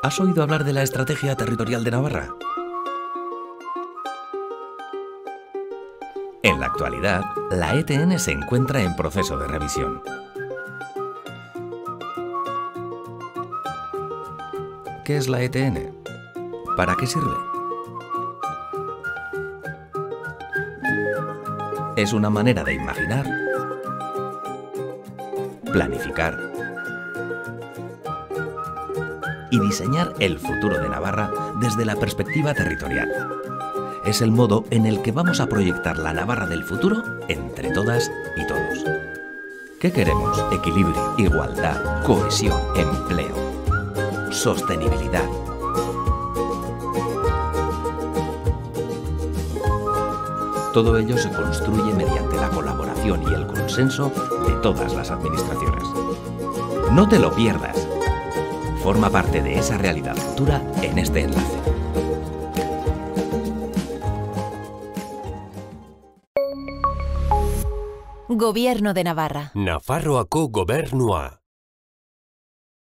¿Has oído hablar de la Estrategia Territorial de Navarra? En la actualidad, la ETN se encuentra en proceso de revisión. ¿Qué es la ETN? ¿Para qué sirve? Es una manera de imaginar, planificar y diseñar el futuro de Navarra desde la perspectiva territorial. Es el modo en el que vamos a proyectar la Navarra del futuro entre todas y todos. ¿Qué queremos? Equilibrio, igualdad, cohesión, empleo, sostenibilidad. Todo ello se construye mediante la colaboración y el consenso de todas las administraciones. No te lo pierdas. Forma parte de esa realidad futura en este enlace. Gobierno de Navarra. Nafarroako gobernua.